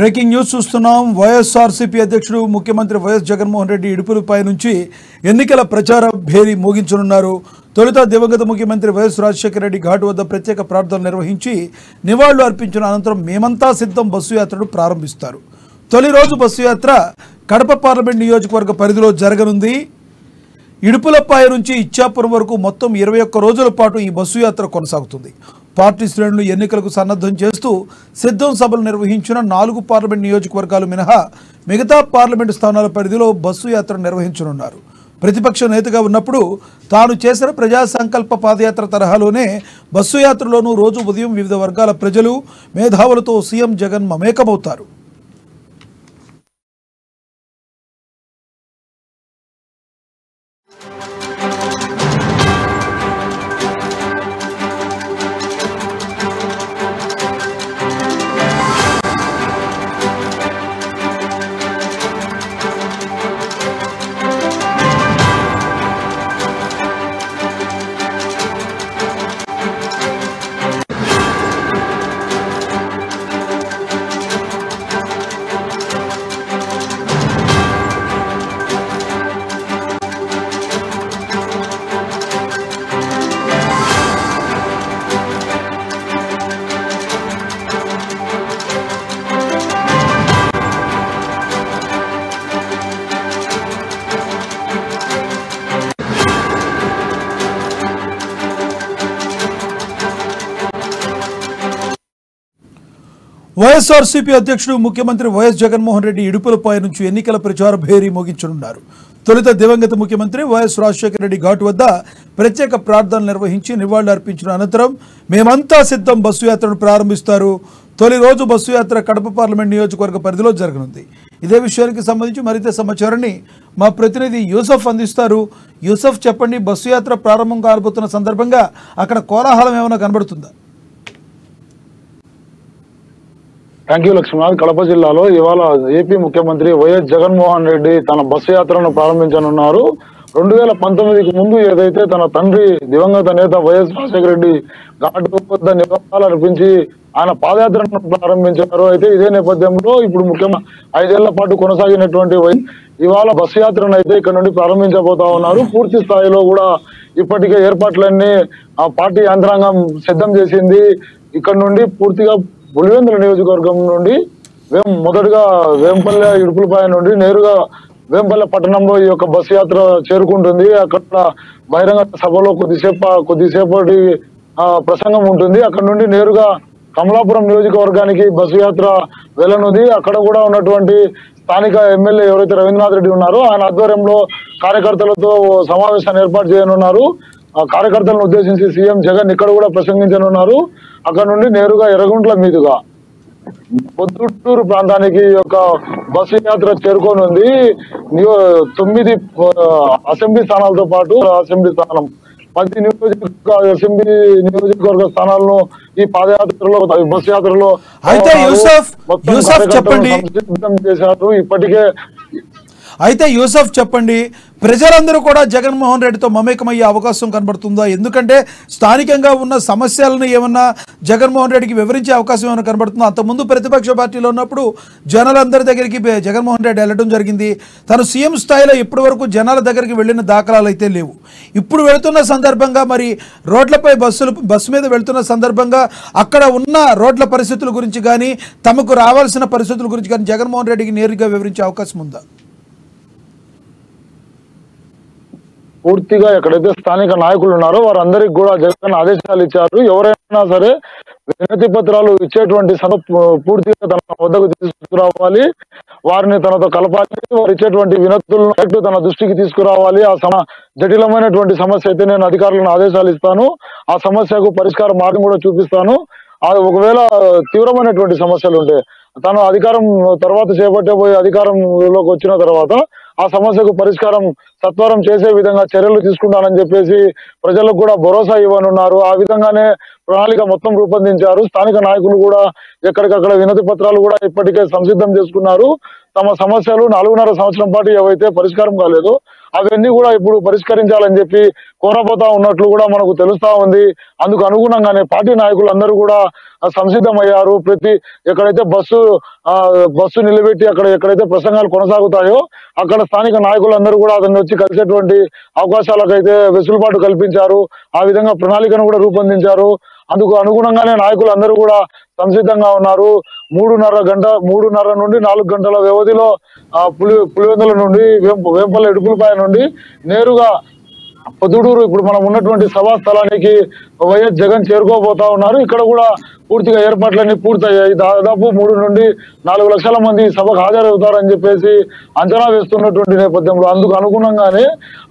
Breaking news చూస్తున్నాం. వైఎస్ఆర్సీపీ అధ్యక్షుడు ముఖ్యమంత్రి వైఎస్ జగన్మోహన్ రెడ్డి ఇడుపులపై నుంచి ఎన్నికల ప్రచార భేరీ మోగించనున్నారు. తొలుత దివంగత ముఖ్యమంత్రి వైఎస్ రాజశేఖర రెడ్డి ఘాటు వద్ద ప్రత్యేక ప్రార్థనలు నిర్వహించి నివాళులు అర్పించిన అనంతరం మేమంతా సిద్ధం బస్సు యాత్రను ప్రారంభిస్తారు. తొలి రోజు బస్సు యాత్ర కడప పార్లమెంట్ నియోజకవర్గ పరిధిలో జరగనుంది. ఇడుపులపాయ నుంచి ఇచ్చాపురం వరకు మొత్తం ఇరవై ఒక్క రోజుల పాటు ఈ బస్సు యాత్ర కొనసాగుతుంది. పార్టీ శ్రేణులు ఎన్నికలకు సన్నద్ధం చేస్తూ సిద్ధం సభలు నిర్వహించిన నాలుగు పార్లమెంట్ నియోజకవర్గాలు మినహా మిగతా పార్లమెంటు స్థానాల పరిధిలో బస్సు యాత్ర నిర్వహించనున్నారు. ప్రతిపక్ష నేతగా ఉన్నప్పుడు తాను చేసిన ప్రజా సంకల్ప పాదయాత్ర తరహాలోనే బస్సు యాత్రలోనూ రోజు ఉదయం వివిధ వర్గాల ప్రజలు మేధావులతో సీఎం జగన్ మమేకమవుతారు. వైఎస్ఆర్సీపీ అధ్యక్షుడు ముఖ్యమంత్రి వైఎస్ జగన్మోహన్ రెడ్డి ఇడుపులపై నుంచి ఎన్నికల ప్రచార భేరీ మోగించనున్నారు. తొలుత దివంగత ముఖ్యమంత్రి వైఎస్ రాజశేఖర రెడ్డి ఘాటు వద్ద ప్రత్యేక ప్రార్థనలు నిర్వహించి నివాళులు అర్పించిన అనంతరం మేమంతా సిద్ధం బస్సు యాత్రను ప్రారంభిస్తారు. తొలి రోజు బస్సు యాత్ర కడప పార్లమెంట్ నియోజకవర్గ పరిధిలో జరగనుంది. ఇదే విషయానికి సంబంధించి మరింత సమాచారాన్ని మా ప్రతినిధి యూసఫ్ అందిస్తారు. యూసఫ్ చెప్పండి బస్సు యాత్ర ప్రారంభం కాబోతున్న సందర్భంగా అక్కడ కోలాహలం ఏమైనా కనబడుతుందా? Thank you Lakshminath. కడప జిల్లాలో ఇవాళ ఏపీ ముఖ్యమంత్రి వైఎస్ జగన్మోహన్ రెడ్డి తన బస్సు యాత్రను ప్రారంభించనున్నారు. రెండు వేల పంతొమ్మిదికి ముందు ఏదైతే తన తండ్రి దివంగత నేత వైఎస్ రాజశేఖర రెడ్డి ఘాటు వద్ద నివాళులు అర్పించి ఆయన పాదయాత్రను ప్రారంభించారు. అయితే ఇదే నేపథ్యంలో ఇప్పుడు ముఖ్యంగా ఐదేళ్ళ పాటు కొనసాగినటువంటి వై ఇవాళ బస్సు యాత్రను అయితే ఇక్కడ నుండి ప్రారంభించబోతా ఉన్నారు. పూర్తి స్థాయిలో కూడా ఇప్పటికే ఏర్పాట్లన్నీ ఆ పార్టీ యంత్రాంగం సిద్ధం చేసింది. ఇక్కడ నుండి పూర్తిగా పులివెందుల నియోజకవర్గం నుండి మేము మొదటగా వేంపల్లె ఇడుపులపాయ నుండి నేరుగా వేంపల్లె పట్టణంలో ఈ యొక్క బస్సు యాత్ర చేరుకుంటుంది. అక్కడ బహిరంగ సభలో కొద్దిసేపు కొద్దిసేపటి ప్రసంగం ఉంటుంది. అక్కడ నుండి నేరుగా కమలాపురం నియోజకవర్గానికి బస్సు యాత్ర వెళ్ళనుంది. అక్కడ కూడా ఉన్నటువంటి స్థానిక ఎమ్మెల్యే ఎవరైతే రవీంద్రనాథ్ రెడ్డి ఉన్నారో ఆయన ఆధ్వర్యంలో కార్యకర్తలతో సమావేశాన్ని ఏర్పాటు చేయనున్నారు. ఆ కార్యకర్తలను ఉద్దేశించి సీఎం జగన్ ఇక్కడ కూడా ప్రసంగించనున్నారు. అక్కడ నుండి నేరుగా ఎర్రగుంట్ల మీదుగా పొద్దుటూరు ప్రాంతానికి యొక్క బస్సు యాత్ర చేరుకోనుంది నియో తొమ్మిది అసెంబ్లీ స్థానాలతో పాటు అసెంబ్లీ స్థానం. పది నియోజకవర్గ అసెంబ్లీ నియోజకవర్గ స్థానాలను ఈ పాదయాత్రలో బస్సు యాత్రలో అయితే యూసఫ్, చెప్పండి. చేశారు. ఇప్పటికే అయితే యూసఫ్ చెప్పండి ప్రజలందరూ కూడా జగన్మోహన్ రెడ్డితో మమేకమయ్యే అవకాశం కనబడుతుందా? ఎందుకంటే స్థానికంగా ఉన్న సమస్యలను ఏమన్నా జగన్మోహన్ రెడ్డికి వివరించే అవకాశం ఏమైనా కనబడుతుందా? అంతకుముందు ప్రతిపక్ష పార్టీలో ఉన్నప్పుడు జనాలందరి దగ్గరికి జగన్మోహన్ రెడ్డి వెళ్ళడం జరిగింది. తను సీఎం స్థాయిలో ఇప్పటి వరకు జనాల దగ్గరికి వెళ్ళిన దాఖలాలు అయితే లేవు. ఇప్పుడు వెళుతున్న సందర్భంగా మరి రోడ్లపై బస్సులు బస్సు మీద వెళ్తున్న సందర్భంగా అక్కడ ఉన్న రోడ్ల పరిస్థితుల గురించి కానీ తమకు రావాల్సిన పరిస్థితుల గురించి కానీ జగన్మోహన్ రెడ్డికి నేరుగా వివరించే అవకాశం ఉందా? పూర్తిగా ఎక్కడైతే స్థానిక నాయకులు ఉన్నారో వారందరికి కూడా జగన్ ఆదేశాలు ఇచ్చారు. ఎవరైనా సరే వినతి పత్రాలు ఇచ్చేటువంటి సభ పూర్తిగా తన వద్దకు తీసుకురావాలి. వారిని తనతో కలపాలి. వారు ఇచ్చేటువంటి వినతులను తన దృష్టికి తీసుకురావాలి. ఆ సమ జటిలమైనటువంటి సమస్య అయితే నేను అధికారులను ఆదేశాలు ఇస్తాను. ఆ సమస్యకు పరిష్కార మార్గం కూడా చూపిస్తాను. అది ఒకవేళ తీవ్రమైనటువంటి సమస్యలు ఉంటే తను అధికారం తర్వాత చేపట్టబోయే అధికారంలోకి వచ్చిన తర్వాత ఆ సమస్యకు పరిష్కారం సత్వరం చేసే విధంగా చర్యలు తీసుకుంటానని చెప్పేసి ప్రజలకు కూడా భరోసా ఇవ్వనున్నారు. ఆ విధంగానే ప్రణాళిక మొత్తం రూపొందించారు. స్థానిక నాయకులు కూడా ఎక్కడికక్కడ వినతి పత్రాలు కూడా ఇప్పటికే సంసిద్ధం చేసుకున్నారు. తమ సమస్యలు నాలుగున్నర సంవత్సరం పాటు ఏవైతే పరిష్కారం కాలేదు అవన్నీ కూడా ఇప్పుడు పరిష్కరించాలని చెప్పి కోరబోతా ఉన్నట్లు కూడా మనకు తెలుస్తా ఉంది. అందుకు అనుగుణంగానే పార్టీ నాయకులు అందరూ కూడా సంసిద్ధమయ్యారు. ప్రతి ఎక్కడైతే బస్సు బస్సు నిలబెట్టి అక్కడ ఎక్కడైతే ప్రసంగాలు కొనసాగుతాయో అక్కడ స్థానిక నాయకులందరూ కూడా అతన్ని వచ్చి కలిసేటువంటి అవకాశాలకైతే వెసులుబాటు కల్పించారు. ఆ విధంగా ప్రణాళికను కూడా రూపొందించారు. అందుకు అనుగుణంగానే నాయకులు అందరూ కూడా సంసిద్ధంగా ఉన్నారు. మూడున్నర గంట మూడున్నర నుండి నాలుగు గంటల వ్యవధిలో ఆ పులి పులివెందుల నుండి వేంప వేంపల్ల ఇడుపులపాయ నుండి నేరుగా పొద్దుటూరు ఇప్పుడు మనం ఉన్నటువంటి సభా స్థలానికి వైఎస్ జగన్ చేరుకోబోతా ఉన్నారు. ఇక్కడ కూడా పూర్తిగా ఏర్పాట్లన్నీ పూర్తయ్యాయి. దాదాపు మూడు నుండి నాలుగు లక్షల మంది సభకు హాజరవుతారని చెప్పేసి అంచనా వేస్తున్నటువంటి నేపథ్యంలో అందుకు అనుగుణంగానే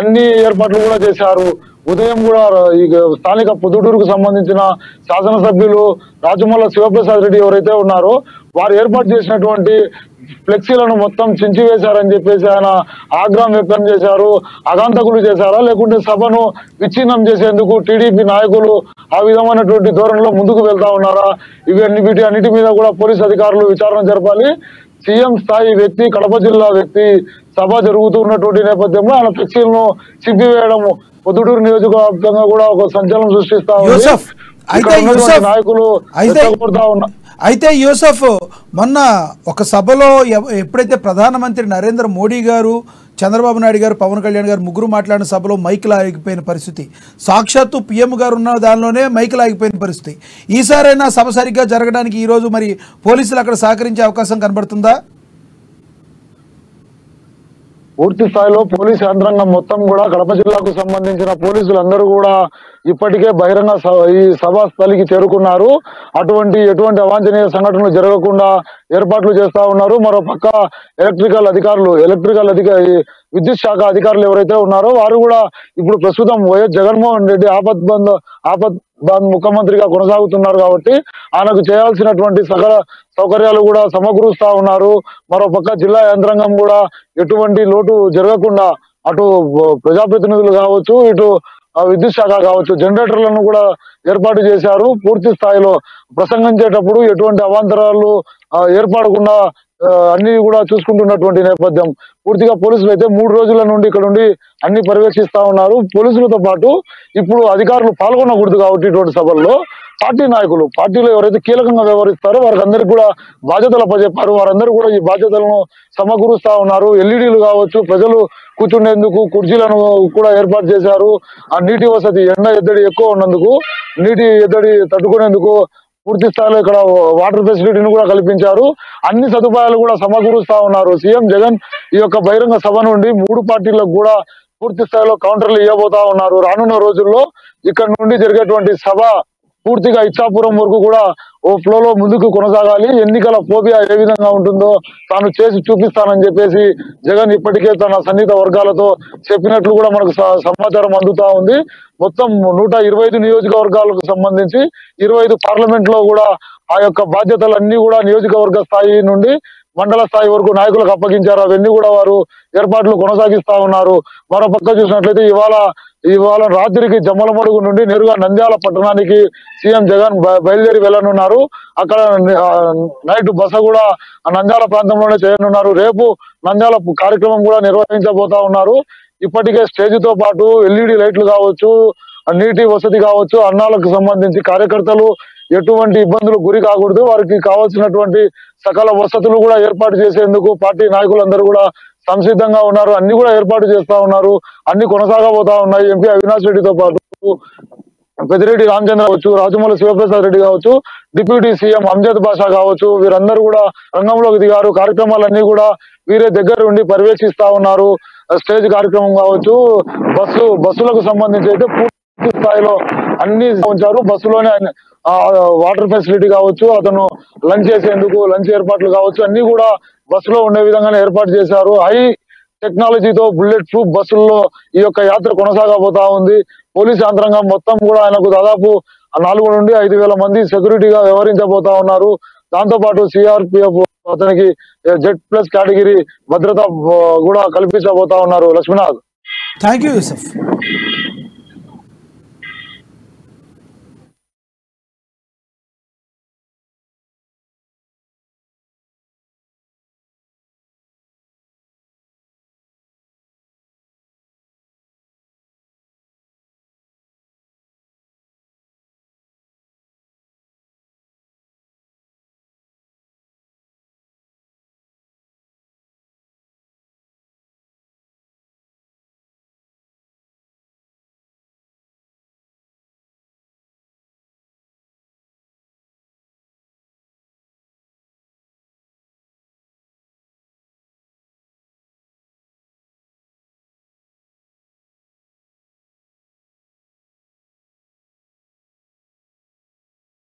అన్ని ఏర్పాట్లు కూడా చేశారు. ఉదయం కూడా ఈ స్థానిక పొద్దుటూరుకు సంబంధించిన శాసనసభ్యులు రాజమల్ల శివప్రసాద్ రెడ్డి ఎవరైతే ఉన్నారో వారు ఏర్పాటు చేసినటువంటి ఫ్లెక్సీలను మొత్తం చించివేశారని చెప్పేసి ఆయన ఆగ్రహం వ్యక్తం చేశారు అగాంతకులు చేశారా లేకుంటే సభను విచ్ఛిన్నం చేసేందుకు టీడీపీ నాయకులు ఆ విధమైనటువంటి ధోరణిలో ముందుకు వెళ్తా ఉన్నారా? ఇవన్నీ వీటి అన్నిటి మీద కూడా పోలీస్ అధికారులు విచారణ జరపాలి. సీఎం స్థాయి వ్యక్తి కడప జిల్లా వ్యక్తి సభ జరుగుతున్నటువంటి నేపథ్యంలో ఆయన ఫ్లెక్సీలను చింపివేయడం పొద్దుటూరు నియోజకవర్గంగా కూడా ఒక సంచలనం సృష్టిస్తా ఉంది. అయితే యూసఫ్ నాయకులు అయితే రెచ్చగొడతా ఉన్నా అయితే యూసఫ్ మొన్న ఒక సభలో ఎప్పుడైతే ప్రధానమంత్రి నరేంద్ర మోడీ గారు చంద్రబాబు నాయుడు గారు పవన్ కళ్యాణ్ గారు ముగ్గురు మాట్లాడిన సభలో మైకులు ఆగిపోయిన పరిస్థితి. సాక్షాత్తు పీఎం గారు ఉన్న దానిలోనే మైకులు ఆగిపోయిన పరిస్థితి. ఈసారైనా సభ సరిగ్గా జరగడానికి ఈరోజు మరి పోలీసులు అక్కడ సహకరించే అవకాశం కనబడుతుందా? పూర్తి స్థాయిలో పోలీస్ యంత్రాంగం మొత్తం కూడా కడప జిల్లాకు సంబంధించిన పోలీసులందరూ కూడా ఇప్పటికే బహిరంగ ఈ సభా స్థలికి చేరుకున్నారు. అటువంటి ఎటువంటి అవాంఛనీయ సంఘటనలు జరగకుండా ఏర్పాట్లు చేస్తా ఉన్నారు. మరో పక్క ఎలక్ట్రికల్ అధికారులు ఎలక్ట్రికల్ అధికారి విద్యుత్ శాఖ అధికారులు ఎవరైతే ఉన్నారో వారు కూడా ఇప్పుడు ప్రస్తుతం వైఎస్ జగన్మోహన్ రెడ్డి ఆపద్ బంద్ ఆపద్ బంద్ ముఖ్యమంత్రిగా కొనసాగుతున్నారు కాబట్టి ఆయనకు చేయాల్సినటువంటి సకల సౌకర్యాలు కూడా సమకూరుస్తా ఉన్నారు. మరో పక్క జిల్లా యంత్రాంగం కూడా ఎటువంటి లోటు జరగకుండా అటు ప్రజాప్రతినిధులు కావచ్చు ఇటు విద్యుత్ శాఖ కావచ్చు జనరేటర్లను కూడా ఏర్పాటు చేశారు. పూర్తి స్థాయిలో ప్రసంగించేటప్పుడు ఎటువంటి అవాంతరాలు ఏర్పడకుండా అన్ని కూడా చూసుకుంటున్నటువంటి నేపథ్యం. పూర్తిగా పోలీసులు అయితే మూడు రోజుల నుండి ఇక్కడ ఉండి అన్ని పర్యవేక్షిస్తా ఉన్నారు. పోలీసులతో పాటు ఇప్పుడు అధికారులు పాల్గొనకూడదు కాబట్టి ఇటువంటి సభల్లో పార్టీ నాయకులు పార్టీలో ఎవరైతే కీలకంగా వ్యవహరిస్తారో వారికి అందరికి కూడా బాధ్యతలు అప్పచెప్పారు. వారందరూ కూడా ఈ బాధ్యతలను సమకూరుస్తా ఉన్నారు. ఎల్ఈడీలు కావచ్చు ప్రజలు కూర్చునేందుకు కుర్చీలను కూడా ఏర్పాటు చేశారు. ఆ నీటి వసతి ఎండ ఎద్దడి ఎక్కువ ఉన్నందుకు నీటి ఎద్దడి తట్టుకునేందుకు పూర్తి స్థాయిలో ఇక్కడ వాటర్ ఫెసిలిటీని కూడా కల్పించారు. అన్ని సదుపాయాలు కూడా సమకూరుస్తా ఉన్నారు. సీఎం జగన్ ఈ యొక్క బహిరంగ సభ నుండి మూడు పార్టీలకు కూడా పూర్తి స్థాయిలో కౌంటర్లు ఇవ్వబోతా ఉన్నారు. రానున్న రోజుల్లో ఇక్కడ నుండి జరిగేటువంటి సభ పూర్తిగా ఇచ్చాపురం వరకు కూడా ఓ ఫ్లోలో ముందుకు కొనసాగాలి. ఎన్నికల ఫోబియా ఏ విధంగా ఉంటుందో తాను చేసి చూపిస్తానని చెప్పేసి జగన్ ఇప్పటికే తన సన్నిహిత వర్గాలతో చెప్పినట్లు కూడా మనకు స- సమాచారం అందుతా ఉంది. మొత్తం నూట ఇరవై ఐదు నియోజకవర్గాలకు సంబంధించి ఇరవై ఐదు పార్లమెంట్లో కూడా ఆ యొక్క బాధ్యతలన్నీ కూడా నియోజకవర్గ స్థాయి నుండి మండల స్థాయి వరకు నాయకులకు అప్పగించారు. అవన్నీ కూడా వారు ఏర్పాట్లు కొనసాగిస్తా ఉన్నారు. మరో పక్క చూసినట్లయితే ఇవాళ ఇవాళ రాత్రికి జమ్మలమడుగు నుండి నేరుగా నంద్యాల పట్టణానికి సీఎం జగన్ బ- బయలుదేరి వెళ్ళనున్నారు. అక్కడ నైట్ బస కూడా నంద్యాల ప్రాంతంలోనే చేయనున్నారు. రేపు నంద్యాల కార్యక్రమం కూడా నిర్వహించబోతా ఉన్నారు. ఇప్పటికే స్టేజ్తో పాటు ఎల్ఈడి లైట్లు కావచ్చు నీటి వసతి కావచ్చు అన్నాలకు సంబంధించి కార్యకర్తలు ఎటువంటి ఇబ్బందులు గురి కాకూడదు. వారికి కావాల్సినటువంటి సకల వసతులు కూడా ఏర్పాటు చేసేందుకు పార్టీ నాయకులందరూ కూడా సంసిద్ధంగా ఉన్నారు. అన్ని కూడా ఏర్పాటు చేస్తా ఉన్నారు. అన్ని కొనసాగబోతా ఉన్నాయి. ఎంపీ అవినాష్ రెడ్డితో పాటు పెద్దిరెడ్డి రామచంద్ర కావచ్చు రాజమౌళి శివప్రసాద్ రెడ్డి కావచ్చు డిప్యూటీ సీఎం అంజద్ బాషా కావచ్చు వీరందరూ కూడా రంగంలోకి దిగారు. కార్యక్రమాలన్నీ కూడా వీరే దగ్గర ఉండి పర్యవేక్షిస్తా ఉన్నారు. స్టేజ్ కార్యక్రమం కావచ్చు బస్సు బస్సులకు సంబంధించి అయితే పూర్తి స్థాయిలో అన్ని ఉంచారు. బస్సులోనే వాటర్ ఫెసిలిటీ కావచ్చు అతను లంచ్ చేసేందుకు లంచ్ ఏర్పాట్లు కావచ్చు అన్ని కూడా బస్సులో ఉండే విధంగానే ఏర్పాటు చేశారు. హై టెక్నాలజీతో బుల్లెట్ ప్రూఫ్ బస్సుల్లో ఈ యొక్క యాత్ర కొనసాగబోతా ఉంది. పోలీస్ యంత్రాంగం మొత్తం కూడా ఆయనకు దాదాపు నాలుగు నుండి ఐదు వేల మంది సెక్యూరిటీగా వ్యవహరించబోతా ఉన్నారు. దాంతో పాటు సిఆర్పిఎఫ్ అతనికి జెడ్ ప్లస్ కేటగిరీ భద్రత కూడా కల్పించబోతా ఉన్నారు. లక్ష్మీనాథ్. Thank you Yusuf